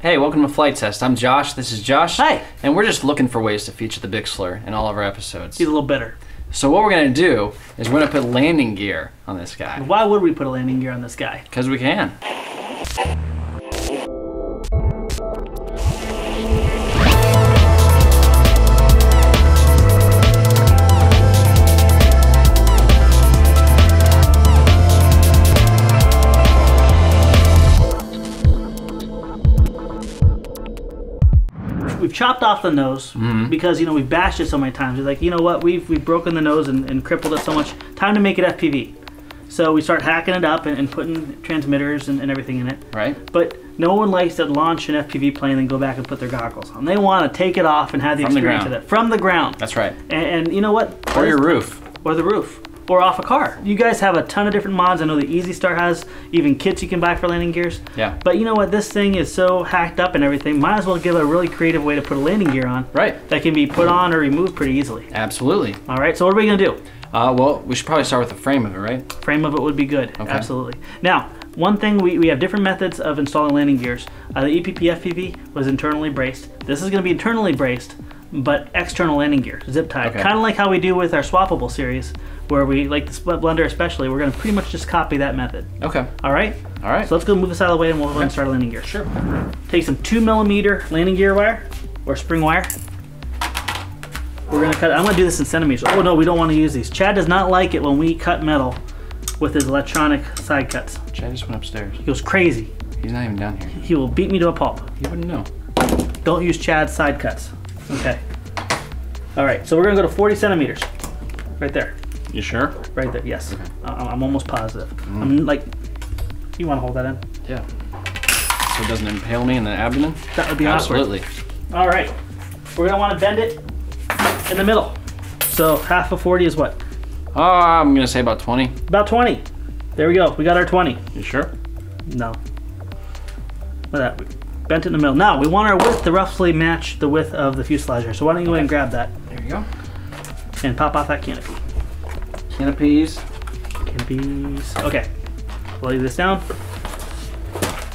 Hey, welcome to Flite Test. I'm Josh. This is Josh. Hi. And we're just looking for ways to feature the Bixler in all of our episodes. He's a little bitter. So what we're gonna do is we're gonna put landing gear on this guy Why would we put a landing gear on this guy? because we can. Chopped off the nose Mm-hmm. because you know we've bashed it so many times. We're like, you know what? We've we've broken the nose and, and crippled it so much. Time to make it FPV. So we start hacking it up and, and putting transmitters and, and everything in it. Right? But no one likes to launch an FPV plane and go back and put their goggles on. They want to take it off and have the From the experience ground. of it from the ground. That's right. And, and you know what? Or your roof. or the roof or off a car. You guys have a ton of different mods. I know the Easy Star has even kits you can buy for landing gears. Yeah. But you know what? This thing is so hacked up and everything. Might as well give it a really creative way to put a landing gear on Right. that can be put on or removed pretty easily. Absolutely. All right. So what are we gonna do? Uh, well, we should probably start with the frame of it, right? Frame of it would be good. Okay. Absolutely. Now, one thing we, we have different methods of installing landing gears. Uh, the EPP FPV was internally braced. This is going to be internally braced, but external landing gear, zip tied. Okay. Kind of like how we do with our swappable series, where we like the split blender especially. We're going to pretty much just copy that method. Okay. All right. All right. So let's go move this out of the way and we'll go and start landing gear. Sure. Take some two millimeter landing gear wire or spring wire. We're gonna cut. I'm gonna do this in centimeters. Oh no, we don't want to use these. Chad does not like it when we cut metal with his electronic side cuts. Chad just went upstairs. He goes crazy. He's not even down here. He will beat me to a pulp. You wouldn't know. Don't use Chad's side cuts. Okay. All right. So we're gonna go to 40 centimeters. Right there. You sure? Right there. Yes. I- I'm almost positive. Mm. I'm like. You want to hold that in? Yeah. So it doesn't impale me in the abdomen? That would be awkward. Absolutely. All right. We're gonna want to bend it in the middle. So half of 40 is what? Oh, I'm gonna say about 20. About 20. There we go. We got our 20. You sure? No. Look at that. We bent in the middle. Now we want our width to roughly match the width of the fuselage here. So why don't you go ahead and grab that There you go. and pop off that canopy. Canopies. Canopies. Okay. Lay this down.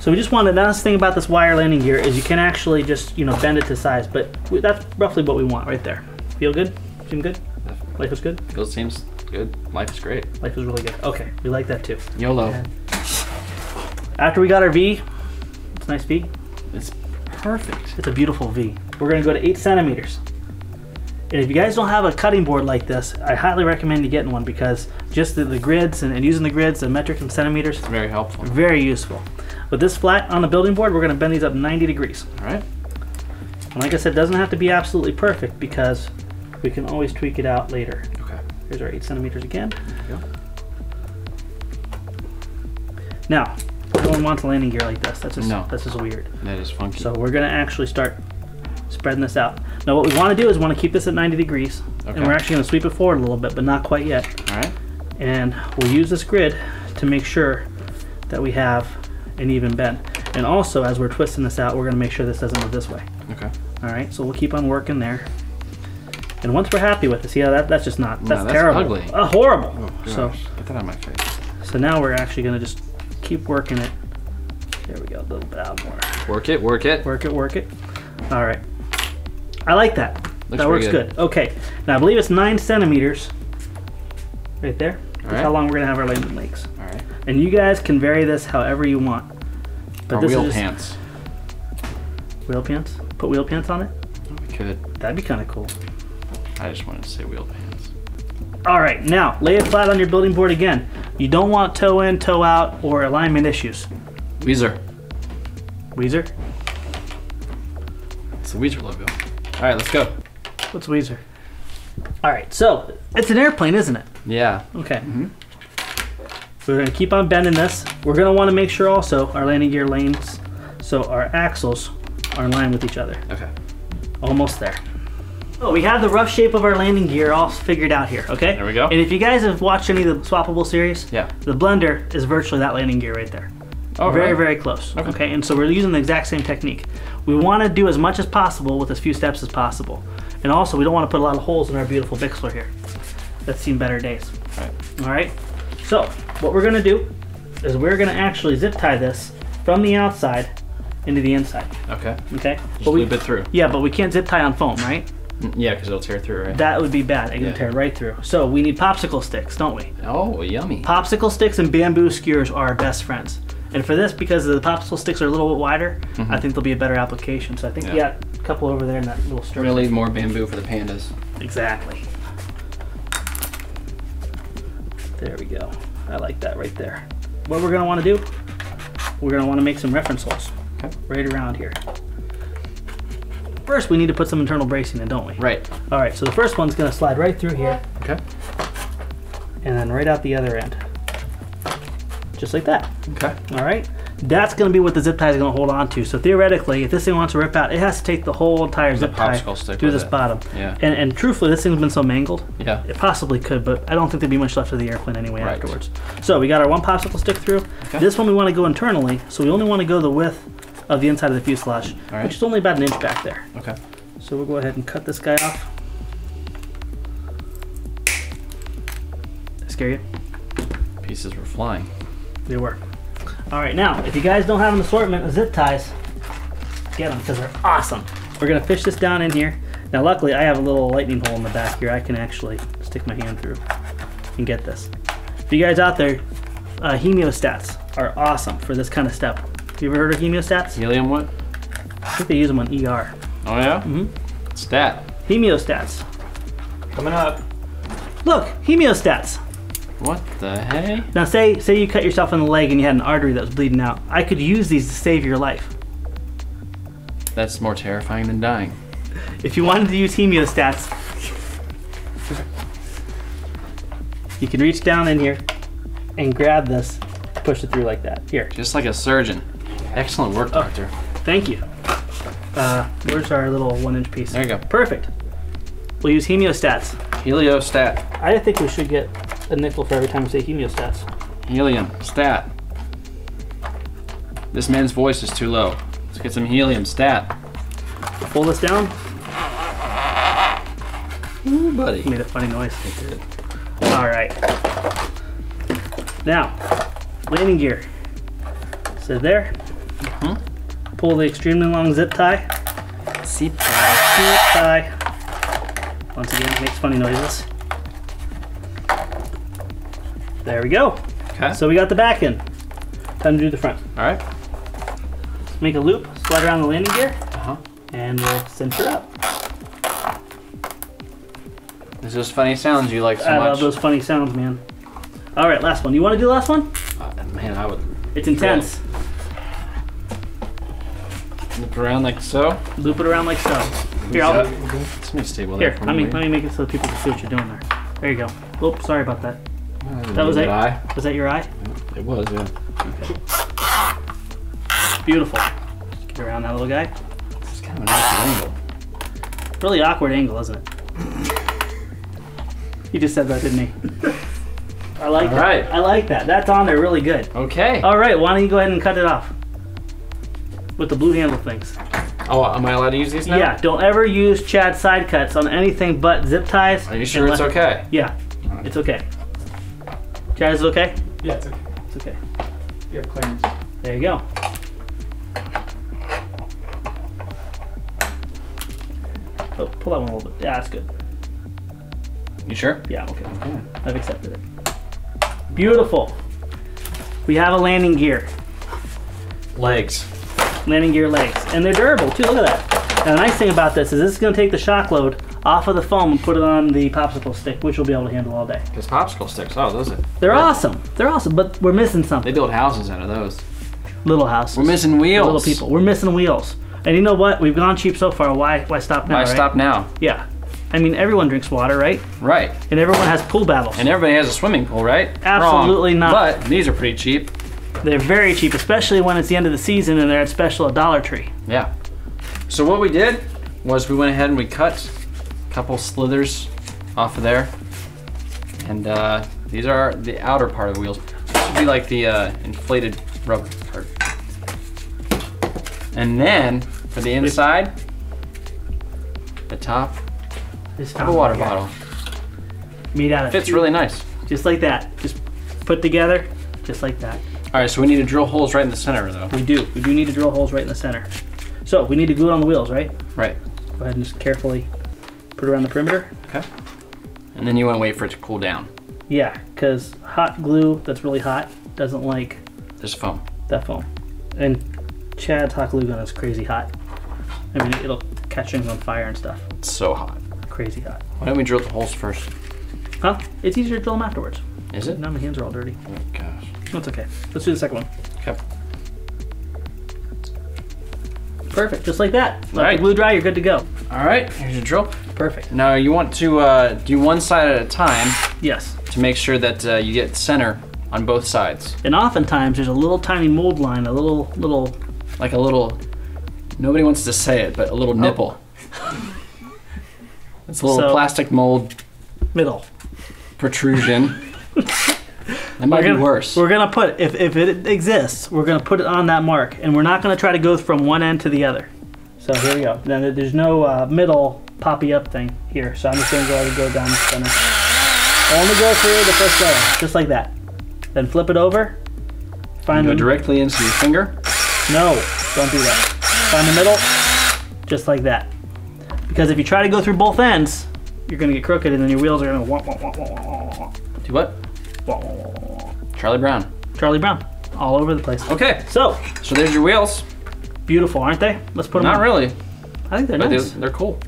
So we just want the nice thing about this wire landing gear is you can actually just, you know, bend it to size, but we, that's roughly what we want right there. Feel good? Seem good? Life is good? Feels seems good. Life is great. Life is really good. Okay, we like that too. YOLO. And- After we got our V, it's a nice V. It's perfect. It's a beautiful V. We're gonna go to eight centimeters. And if you guys don't have a cutting board like this, I highly recommend you getting one because just the, the grids and, and using the grids, the metric and centimeters, Very helpful. very useful. With this flat on the building board, we're gonna bend these up 90 degrees. All right. And like I said, it doesn't have to be absolutely perfect because we can always tweak it out later. Okay. Here's our eight centimeters again. Now, no one wants a landing gear like this. That's just, No. that's just weird. That is funky. So we're gonna actually start spreading this out. Now what we wanna do is wanna keep this at 90 degrees. Okay. And we're actually gonna sweep it forward a little bit, but not quite yet. All right. And we'll use this grid to make sure that we have an even bend. And also, as we're twisting this out, we're gonna make sure this doesn't move this way. Okay. All right, so we'll keep on working there. And once we're happy with it, see how that, that's just not, that's, that's terrible. ugly. Uh, horrible. Oh, so. Get that of my face. so now we're actually gonna just keep working it. There we go, a little bit out more. Work it. Work it. Work it, work it. All right. I like that. Looks that works good. good. Okay. Now I believe it's nine centimeters. Right there. That's right. how long we're gonna have our landing legs. All right. And you guys can vary this however you want. But this wheel is pants. Wheel pants? Put wheel pants on it? We could. That'd be kind of cool. I just wanted to say wheel pants. All right. Now lay it flat on your building board again. You don't want toe in, toe out, or alignment issues. Weezer. Weezer? It's the Weezer logo. All right. Let's go. What's Weezer? All right. So it's an airplane, isn't it? Yeah. Okay. Mm-hmm. We're going to keep on bending this. We're going to want to make sure also our landing gear lanes, so our axles are in line with each other. Okay. Almost there. Oh, we have the rough shape of our landing gear all figured out here, okay? There we go. And if you guys have watched any of the swappable series, Yeah. the blender is virtually that landing gear right there. Oh, very, really? very close. Okay. Okay. and so we're using the exact same technique. We want to do as much as possible with as few steps as possible. And also, we don't want to put a lot of holes in our beautiful Bixler here. That's seen better days. All right. All right. So what we're gonna do is we're gonna actually zip tie this from the outside into the inside. Okay. Okay. Just But we, loop it through. yeah, but we can't zip tie on foam, right? Yeah, because it'll tear through, right? That would be bad. It can Yeah. tear right through. So we need popsicle sticks, don't we? oh, yummy. Popsicle sticks and bamboo skewers are our best friends. And for this, because the popsicle sticks are a little bit wider, I think they'll be a better application. So I think we Mm-hmm. Got a couple over there in that little strip. We're gonna need more bamboo for the pandas. Exactly. There we go. I like that right there. What we're gonna want to do, we're gonna want to make some reference holes Okay. right around here. First, we need to put some internal bracing in, don't we? Right. All right. So the first one's gonna slide right through here, Okay. and then right out the other end, just like that. Okay. All right. That's going to be what the zip tie is going to hold on to. So theoretically, if this thing wants to rip out, it has to take the whole entire zip tie through this it. bottom. Yeah. And, and truthfully, this thing's been so mangled, Yeah. it possibly could, but I don't think there'd be much left of the airplane anyway Right. afterwards. So we got our one popsicle stick through. Okay. This one we want to go internally, so we only want to go the width of the inside of the fuselage, right. which is only about an inch back there. Okay. So we'll go ahead and cut this guy off. Scare you? Pieces were flying. They were. All right, now, if you guys don't have an assortment of zip ties, get them because they're awesome. We're gonna fish this down in here. Now, luckily, I have a little lightning hole in the back here. I can actually stick my hand through and get this. For you guys out there, uh, are awesome for this kind of step. You ever heard of hemiostats? Helium what? I think they use them on ER. Oh yeah. Mhm. Stat. Hemiostats. Coming up. Look, hemiostats. What the hey? Now, say say you cut yourself in the leg and you had an artery that was bleeding out. I could use these to save your life. That's more terrifying than dying. If you wanted to use hemiostats, you can reach down in here and grab this, push it through like that. Here, Just like a surgeon. Excellent work, doctor. thank you. Uh, where's our little one inch piece? There you go. Perfect. We'll use hemiostats. Heliostat. I think we should get a nickel for every time we say hemiostats. Helium. Stat. This man's voice is too low. Let's get some helium. Stat. Pull this down. Ooh, buddy. Made a funny noise. All right. Now, landing gear. So there. Pull the extremely long zip tie. Zip tie. Zip tie. Once again, makes funny noises. There we go. Okay. So we got the back end. Time to do the front. All right. Make a loop, slide around the landing gear, Uh huh. and we'll center up. There's those funny sounds you like so I much. I love those funny sounds, man. All right, last one. You want to do the last one? Uh, man, I would It's intense. Loop around like so. Loop it around like so. Here, I'll, Let me stable here. for Let me me. let me make it so people can see what you're doing there. There you go. Oops, sorry about that. Uh, that was it. Eye. Was that your eye? It was, yeah. Beautiful. Get around that little guy. It's kind of an awkward angle. Really awkward angle, isn't it? He just said that, didn't he? I like All that. right. I like that. That's on there really good. Okay. All right, why don't you go ahead and cut it off with the blue handle things? Oh, am I allowed to use these now? Yeah, don't ever use Chad side cuts on anything but zip ties. Are you sure it's okay? Yeah, it's okay. Chad, is it okay? Yeah, it's okay. It's okay. You have clearance. There you go. Oh, pull that one a little bit. Yeah, that's good. You sure? Yeah, okay. Okay. I've accepted it. Beautiful. We have a landing gear. Legs. Landing gear legs. And they're durable too. Look at that. Now, the nice thing about this is this is going to take the shock load off of the foam and put it on the popsicle stick, which we'll be able to handle all day. Because popsicle sticks. Oh, those are. They're awesome. They're awesome, but we're missing something. They build houses out of those. Little houses. We're missing wheels. Little people. We're missing wheels. And you know what? We've gone cheap so far. Why? Why stop now? Why right? stop now? Yeah. I mean, everyone drinks water, right? Right. And everyone has pool battles. And everybody has a swimming pool, right? Absolutely Wrong. not. But these are pretty cheap. They're very cheap, especially when it's the end of the season and they're at special at Dollar Tree. Yeah. So what we did was we went ahead and we cut a couple slithers off of there. And uh, these are the outer part of the wheels. This should be like the uh, inflated rubber part. And then for the inside, the top Just of a water bottle. Made out of Fits really nice. just like that. Just put together, just like that. All right, so we need to drill holes right in the center, though. We do. We do need to drill holes right in the center. So we need to glue it on the wheels, right? Right. Go ahead and just carefully put it around the perimeter. Okay. And then you want to wait for it to cool down. Yeah, because hot glue that's really hot doesn't like this foam. that foam. And Chad's hot glue gun is crazy hot. I mean, it'll catch things on fire and stuff. It's so hot. Crazy hot. Why don't we drill the holes first? Huh? It's easier to drill them afterwards. Is it? Now my hands are all dirty. Oh gosh. That's okay. Let's do the second one. Okay. Perfect. Just like that. Let Right. the glue dry. You're good to go. All right, here's your drill. Perfect. Now you want to uh, do one side at a time Yes. to make sure that uh, you get center on both sides. And oftentimes there's a little tiny mold line, a little little. Like a little, nobody wants to say it, but a little nipple. It's a little So- plastic mold middle. protrusion. That might We're be worse. We're gonna put if if it exists, we're gonna put it on that mark, and we're not gonna try to go from one end to the other. So here we go. Now there's no uh, middle poppy up thing here, so I'm just gonna go ahead and go down the center. Only go through the first layer, just like that. Then flip it over. Find Go directly into your finger. no, don't do that. Find the middle, just like that. Because if you try to go through both ends, you're gonna get crooked, and then your wheels are gonna wah, wah, wah, wah, wah, Do what? Charlie Brown. Charlie Brown, all over the place. Okay, So so there's your wheels. beautiful, aren't they? Let's put them. Not on. really, I think they're but nice, they're, they're cool.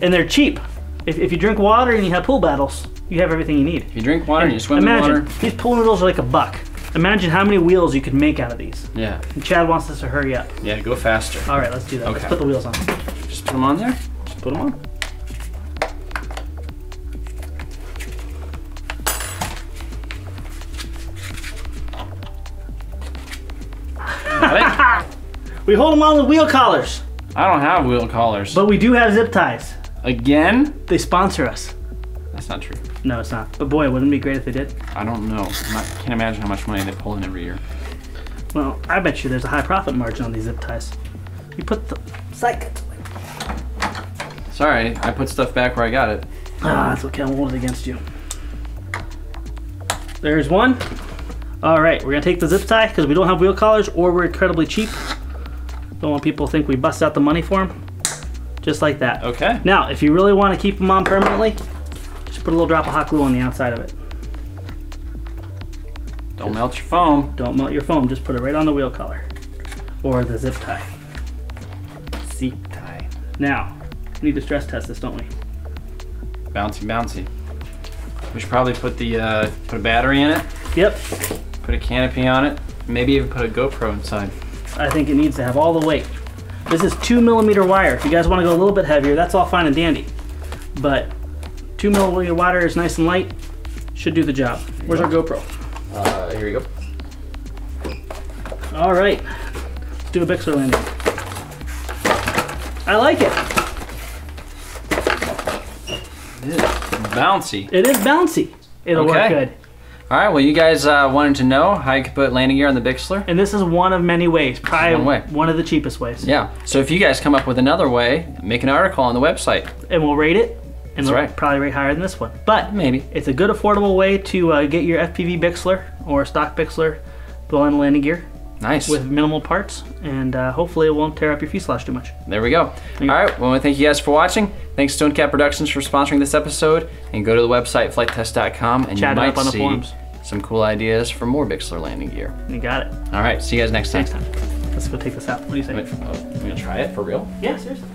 and they're cheap. If, if you drink water and you have pool battles, you have everything you need. If you drink water and you swim Imagine in water. these pool noodles are like a buck. Imagine how many wheels you could make out of these. Yeah, And Chad wants us to hurry up. yeah, go faster. All right, let's do that. Let's Okay. put the wheels on. Just put them on there. Just put them on. We hold them on with wheel collars, I don't have wheel collars. but we do have zip ties. Again? They sponsor us. That's not true. No, it's not. But boy, wouldn't it be great if they did? I don't know. I'm can't imagine how much money they pull in every year. Well, I bet you there's a high profit margin on these zip ties. You put the psych. Sorry, I put stuff back where I got it. Ah, that's okay. I won't hold it against you. There's one. All right, we're gonna take the zip tie because we don't have wheel collars or we're incredibly cheap. Don't want people to think we bust out the money for them. Just like that. Okay. Now, if you really want to keep them on permanently, just put a little drop of hot glue on the outside of it. Don't melt your foam. Don't melt your foam. Just put it right on the wheel collar or the zip tie. Seat tie. Now, we need to stress test this, don't we? Bouncy, bouncy. We should probably put the uh, put a battery in it, Yep. put a canopy on it, maybe even put a GoPro inside. I think it needs to have all the weight. This is two millimeter wire. If you guys want to go a little bit heavier, that's all fine and dandy. But two millimeter wire is nice and light. Should do the job. Where's our GoPro? Uh, here we go. All right. Let's do a Bixler landing. I like it. It is bouncy. It is bouncy. It'll work good. All right. Well, you guys uh, wanted to know how you could put landing gear on the Bixler. And this is one of many ways. Probably one way. one of the cheapest ways. Yeah. So if you guys come up with another way, make an article on the website. And we'll rate it. And That's we'll right. probably rate higher than this one. But Maybe. It's a good, affordable way to uh, get your FPV Bixler or stock Bixler below landing gear Nice. with minimal parts, and uh, hopefully it won't tear up your fuselage too much. There we go. All right. Well, thank you guys for watching. Thanks Stone Cat Productions for sponsoring this episode. And go to the website flitetest.com and Chat you might up on the see forums. Some cool ideas for more Bixler landing gear. You got it. All right. See you guys next time. Next time. Let's go take this out. What do you say? Oh, I'm gonna try it for real? Yeah, seriously.